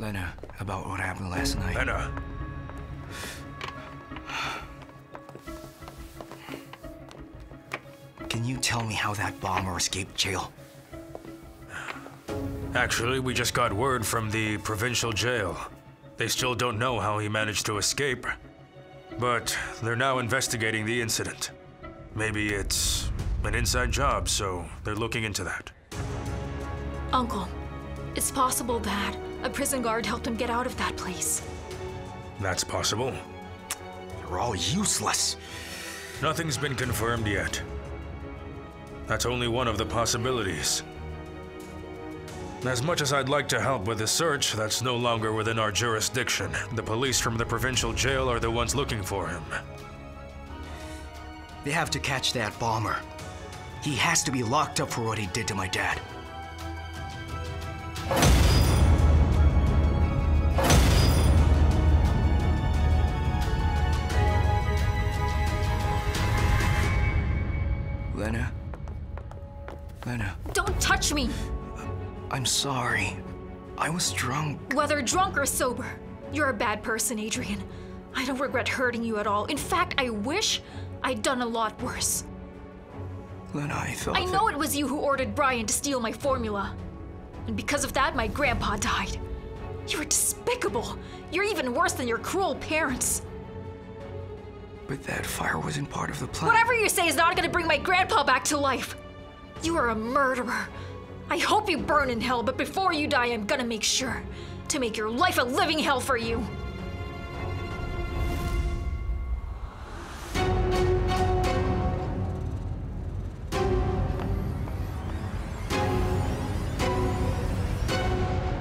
Lena, about what happened last night. Lena. Can you tell me how that bomber escaped jail? Actually, we just got word from the provincial jail. They still don't know how he managed to escape. But they're now investigating the incident. Maybe it's an inside job, so they're looking into that. Uncle, it's possible that a prison guard helped him get out of that place. That's possible. You're all useless. Nothing's been confirmed yet. That's only one of the possibilities. As much as I'd like to help with the search, that's no longer within our jurisdiction. The police from the provincial jail are the ones looking for him. They have to catch that bomber. He has to be locked up for what he did to my dad. Lena? Lena, Don't touch me! I'm sorry. I was drunk. Whether drunk or sober, you're a bad person, Adrian. I don't regret hurting you at all. In fact, I wish I'd done a lot worse. Lena, I thought. I know it was you who ordered Brian to steal my formula. And because of that, my grandpa died. You're despicable. You're even worse than your cruel parents. But that fire wasn't part of the plan. Whatever you say is not gonna bring my grandpa back to life. You are a murderer. I hope you burn in hell, but before you die, I'm gonna make sure to make your life a living hell for you.